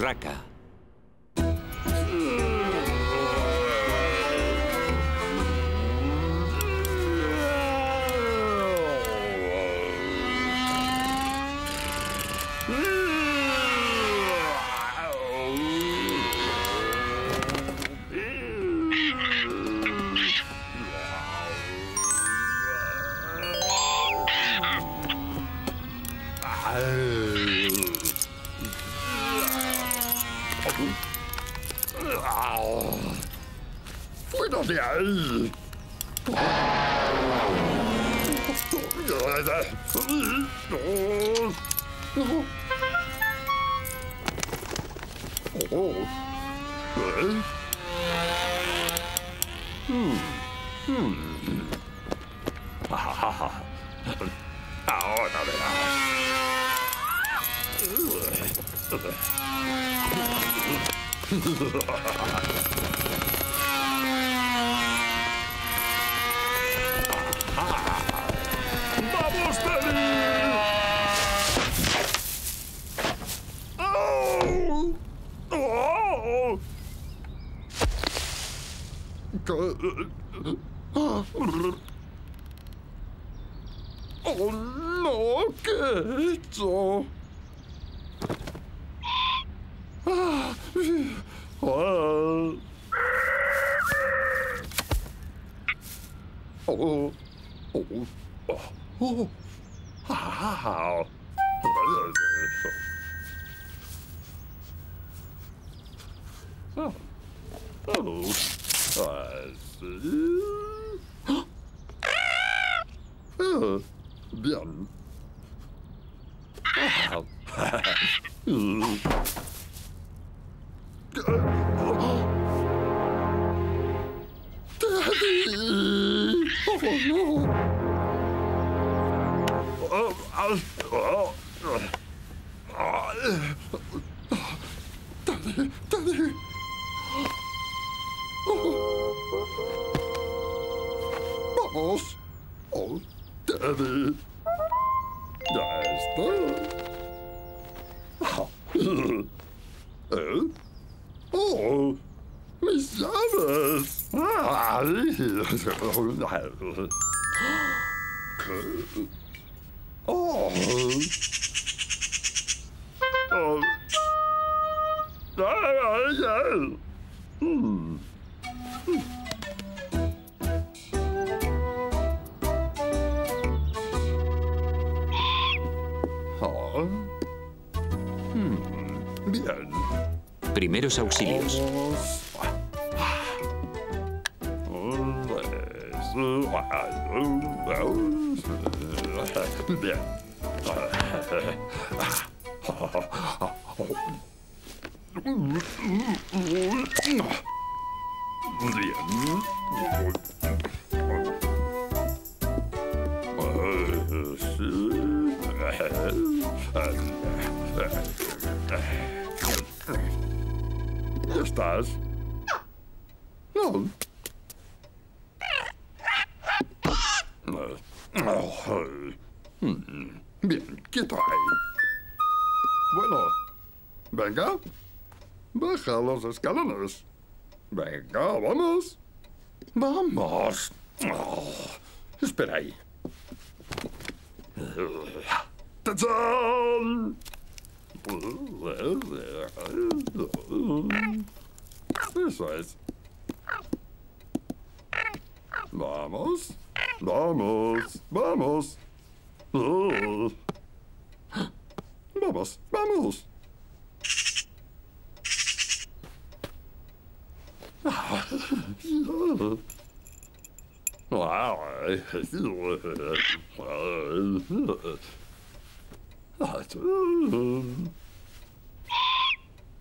urraca. ¡Fuera de ahí! Oh. ¿Eh? Hmm. Hmm. Ahora verás. ¡Vamos, Teddy! ¡Oh! ¡Oh! ¡Oh, no! ¿Qué he hecho? ¡Ah! ¡Oh! ¡Oh! ¡Oh! Oh. Ah. Oh. Oh. Bien. Daddy! Oh no! Daddy, Daddy. Vamos. Oh, Daddy. Ya está. ¿Eh? Oh, mis llaves. ¿Qué? Oh. Oh. Ay, ay, ay. Hmm. Bien. Primeros auxilios. Bien. Bien, quieto ahí. Bueno, venga. Baja los escalones. Venga, vamos. Vamos. Oh, espera ahí. ¡Tachán! Eso es. Vamos. Vamos. Vamos. Oh. Vamos. Vamos.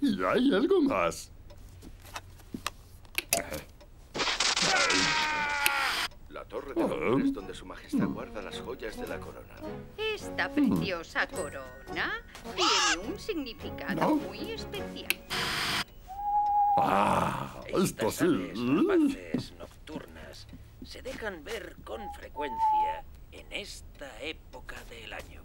Y hay algo más. Torre de honor es donde su majestad guarda las joyas de la corona. Esta preciosa corona tiene un significado ¿No? muy especial. Ah, esto Estas sí. aves rapaces nocturnas se dejan ver con frecuencia en esta época del año.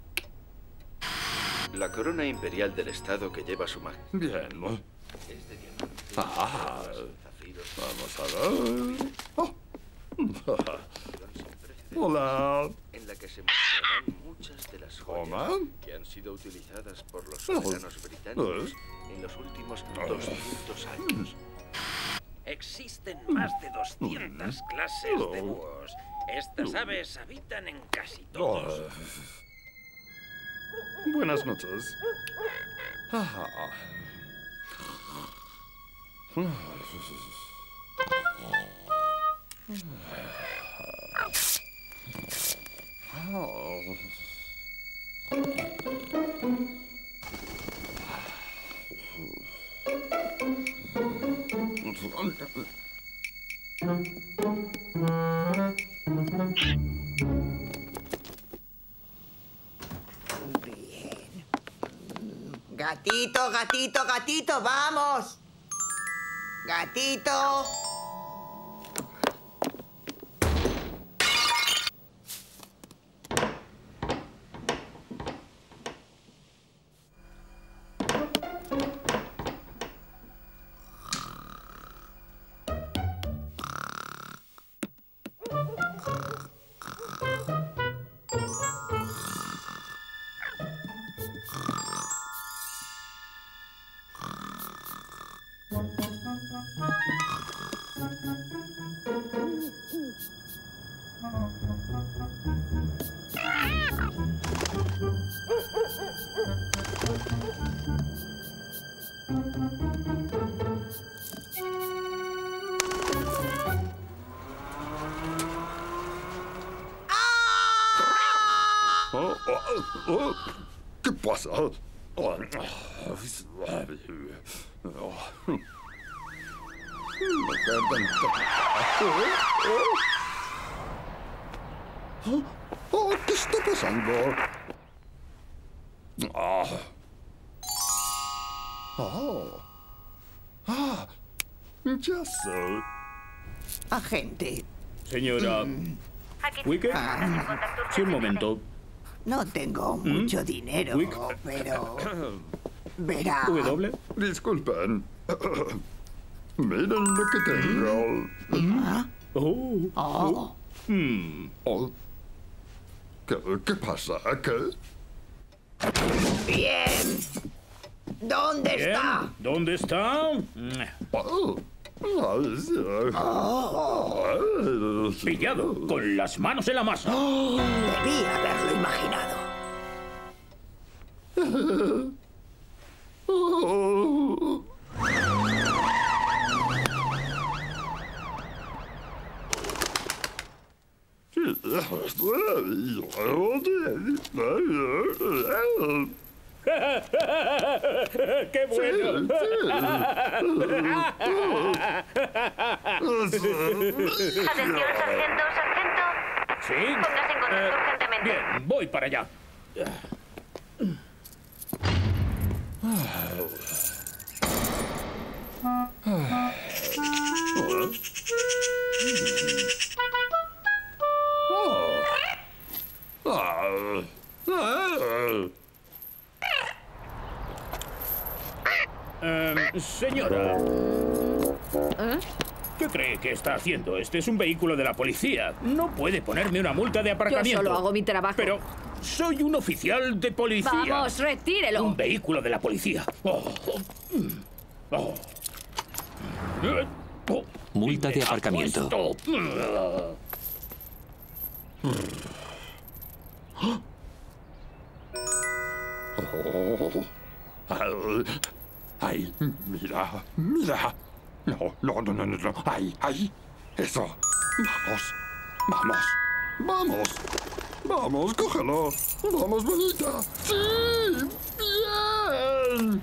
La corona imperial del estado que lleva su majestad Bien. es de diamantes, Ah. zafiros, Vamos a ver. Oh. Hola. en la que se mostrarán muchas de las joyas que han sido utilizadas por los soberanos británicos en los últimos 200 años. Existen más de 200 clases de búhos. Estas aves habitan en casi todos. Buenas noches. Ah. Bien. Gatito, gatito, gatito, vamos. Gatito. ¿Qué pasa? Oh, ¿Qué está pasando? Ah. Oh. Ah. Ya sé. Agente, Señora Wicker, sí, un momento. No tengo mucho dinero, Wick. pero... Verá. W. Disculpen. Miren lo que tengo. Oh. Oh, Hmm. Oh. ¿Qué, qué pasa? ¿Qué? bien. ¿Dónde Bien. está? ¿Dónde está? Oh. Pillado, con las manos en la masa. Debí haberlo imaginado. Oh. ¡Qué bueno! Atención, sargento, sargento. ¿Sí? Póngase en contacto urgentemente. Bien, voy para allá. Eh, señora. ¿Qué cree que está haciendo? Este es un vehículo de la policía. No puede ponerme una multa de aparcamiento. solo hago mi trabajo. Pero soy un oficial de policía. Vamos, retírelo. Un vehículo de la policía. Oh. Mm. Oh. Eh, oh. Multa de aparcamiento. Ay, mira, mira. No, no, no, no, no, no. Ay, ay. Eso. Vamos, vamos, vamos. Vamos, cógelo. Vamos, bonita. Sí, bien.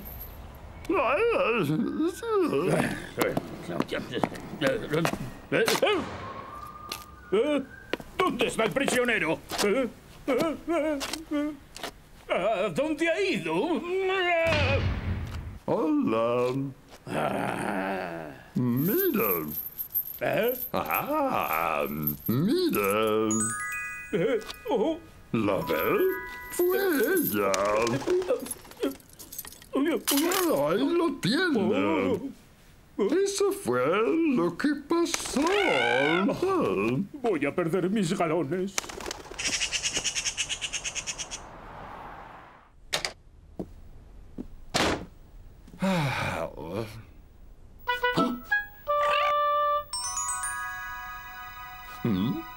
¿Dónde está el prisionero? ¿A dónde ha ido? Hola. Mira. Ah, mira. ¿La ves? Fue ella. Ahí lo tienen. Eso fue lo que pasó. Voy a perder mis galones. 嗯。